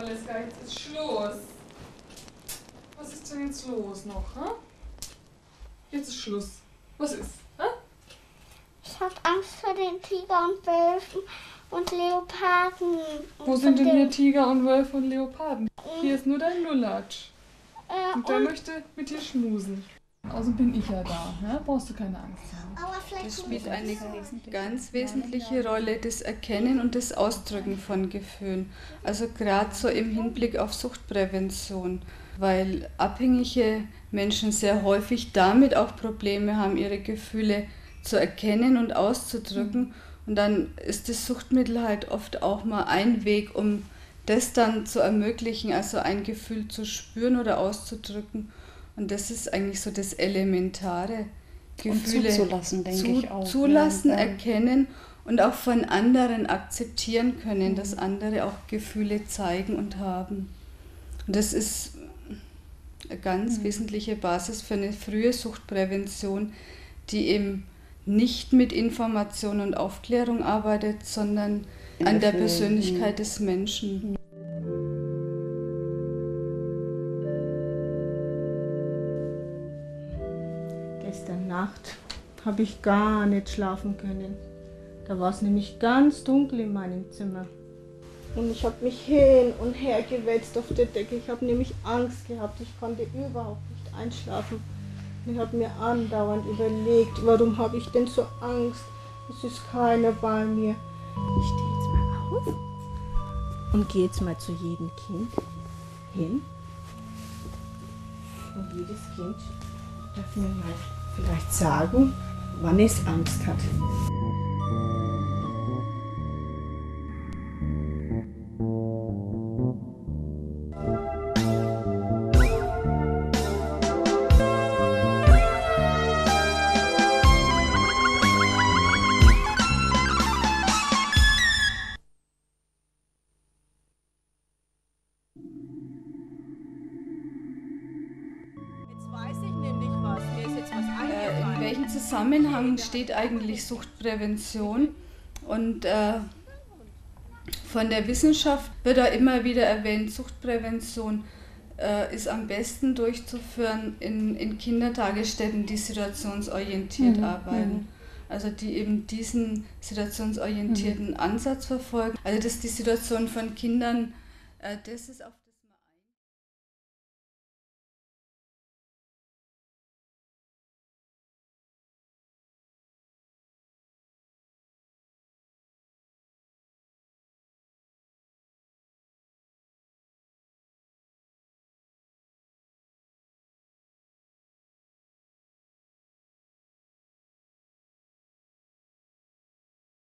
Valeska, jetzt ist Schluss. Was ist denn jetzt los noch, hä? Jetzt ist Schluss. Was ist? Hä? Ich habe Angst vor den Tiger und Wölfen und Leoparden. Wo und sind denn hier Tiger und Wölfe und Leoparden? Hier ist nur dein Nullatsch. Äh, Und der möchte mit dir schmusen. Außerdem bin ich ja da, ne? Brauchst du keine Angst haben. Das spielt eine ganz wesentliche Rolle, das Erkennen und das Ausdrücken von Gefühlen. Also gerade so im Hinblick auf Suchtprävention, weil abhängige Menschen sehr häufig damit auch Probleme haben, ihre Gefühle zu erkennen und auszudrücken. Und dann ist das Suchtmittel halt oft auch mal ein Weg, um das dann zu ermöglichen, also ein Gefühl zu spüren oder auszudrücken. Und das ist eigentlich so das Elementare. Und zuzulassen, denke zu, ich auch, Zulassen, ja. erkennen und auch von anderen akzeptieren können, dass andere auch Gefühle zeigen und haben. Und das ist eine ganz wesentliche Basis für eine frühe Suchtprävention, die eben nicht mit Information und Aufklärung arbeitet, sondern an der Persönlichkeit des Menschen. Nacht habe ich gar nicht schlafen können. Da war es nämlich ganz dunkel in meinem Zimmer. Und ich habe mich hin und her gewälzt auf der Decke. Ich habe nämlich Angst gehabt. Ich konnte überhaupt nicht einschlafen. Ich habe mir andauernd überlegt, warum habe ich denn so Angst? Es ist keiner bei mir. Ich stehe jetzt mal auf und gehe jetzt mal zu jedem Kind hin. Und jedes Kind darf mir mal vielleicht sagen, wann es Angst hat. Zusammenhang steht eigentlich Suchtprävention? Und äh, von der Wissenschaft wird da immer wieder erwähnt, Suchtprävention äh, ist am besten durchzuführen in, in Kindertagesstätten, die situationsorientiert arbeiten. Also die eben diesen situationsorientierten Ansatz verfolgen. Also dass die Situation von Kindern, äh, das ist auf